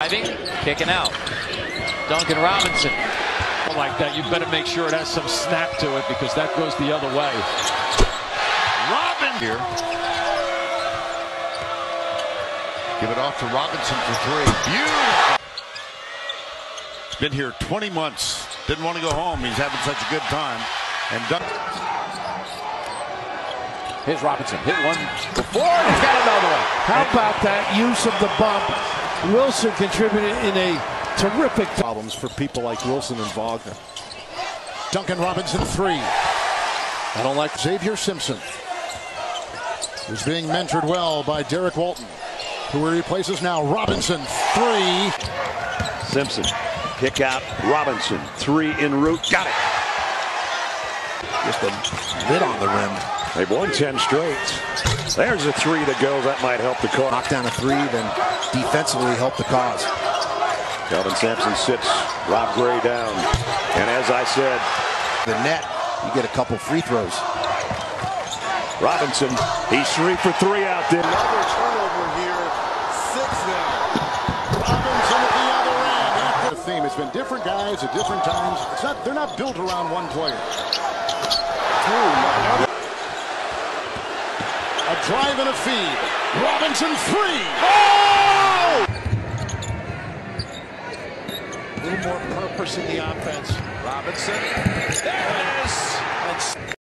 Driving, kicking out. Duncan Robinson. Like that, you better make sure it has some snap to it because that goes the other way. Robin here. Give it off to Robinson for three. Beautiful. Been here 20 months. Didn't want to go home. He's having such a good time. And Duncan. Here's Robinson. Hit one before, he's got another one. How about that use of the bump? Wilson contributed in a terrific problems for people like Wilson and Wagner. Duncan Robinson three. I don't like Xavier Simpson. Who's being mentored well by Derrick Walton, who replaces now. Robinson three. Simpson pick out Robinson three in route. Got it. Just a lid on the rim. They've won 10 straight. There's a three to go. That might help the cause. Knock down a three, then defensively help the cause. Kelvin Sampson sits Rob Gray down. And as I said, The net, you get a couple free throws. Robinson, he's three for three out there. Another turnover here. Six now. Robinson at the other end. The theme has been different guys at different times. It's not they're not built around one player. A drive and a feed. Robinson three. Oh! A little more purpose in the offense. Robinson. There.